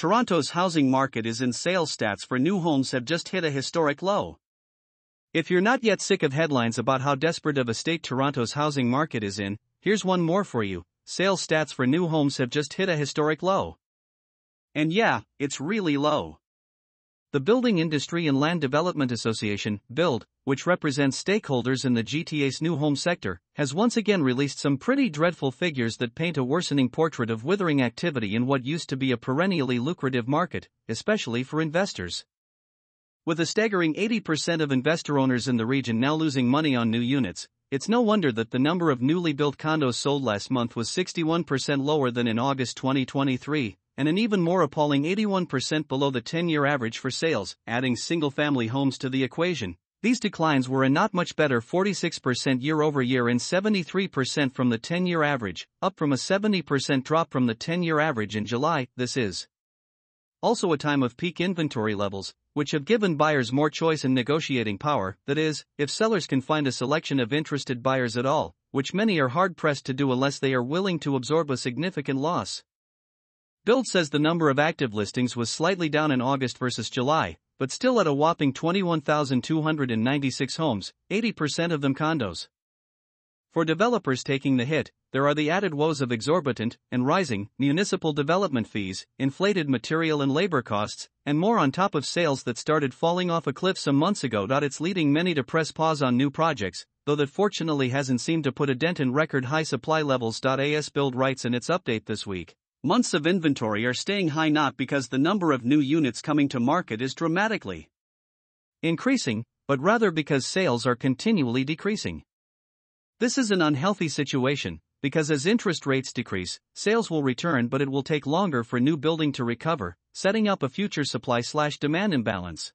Toronto's housing market is in sales stats for new homes have just hit a historic low. If you're not yet sick of headlines about how desperate of a state Toronto's housing market is in, here's one more for you sales stats for new homes have just hit a historic low. And yeah, it's really low. The Building Industry and Land Development Association, BILD, which represents stakeholders in the GTA's new home sector, has once again released some pretty dreadful figures that paint a worsening portrait of withering activity in what used to be a perennially lucrative market, especially for investors. With a staggering 80% of investor owners in the region now losing money on new units, it's no wonder that the number of newly built condos sold last month was 61% lower than in August 2023, and an even more appalling 81% below the 10 year average for sales, adding single family homes to the equation. These declines were a not much better 46% year over year and 73% from the 10 year average, up from a 70% drop from the 10 year average in July. This is also a time of peak inventory levels, which have given buyers more choice and negotiating power, that is, if sellers can find a selection of interested buyers at all, which many are hard pressed to do unless they are willing to absorb a significant loss. BILD says the number of active listings was slightly down in August versus July, but still at a whopping 21,296 homes, 80% of them condos. For developers taking the hit, there are the added woes of exorbitant and rising municipal development fees, inflated material and labor costs, and more on top of sales that started falling off a cliff some months ago. It's leading many to press pause on new projects, though that fortunately hasn't seemed to put a dent in record high supply levels. AS BILD writes in its update this week. Months of inventory are staying high not because the number of new units coming to market is dramatically increasing, but rather because sales are continually decreasing. This is an unhealthy situation, because as interest rates decrease, sales will return but it will take longer for new building to recover, setting up a future supply slash demand imbalance.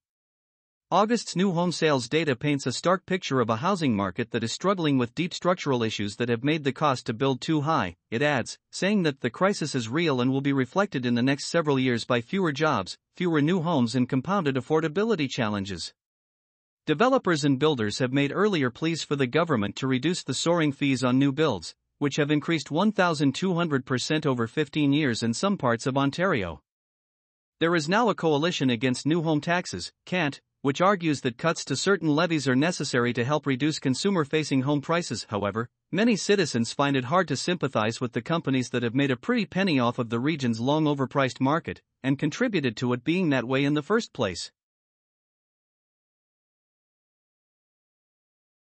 August's new home sales data paints a stark picture of a housing market that is struggling with deep structural issues that have made the cost to build too high, it adds, saying that the crisis is real and will be reflected in the next several years by fewer jobs, fewer new homes, and compounded affordability challenges. Developers and builders have made earlier pleas for the government to reduce the soaring fees on new builds, which have increased 1,200% over 15 years in some parts of Ontario. There is now a coalition against new home taxes, CANT, which argues that cuts to certain levies are necessary to help reduce consumer facing home prices. However, many citizens find it hard to sympathize with the companies that have made a pretty penny off of the region's long overpriced market and contributed to it being that way in the first place.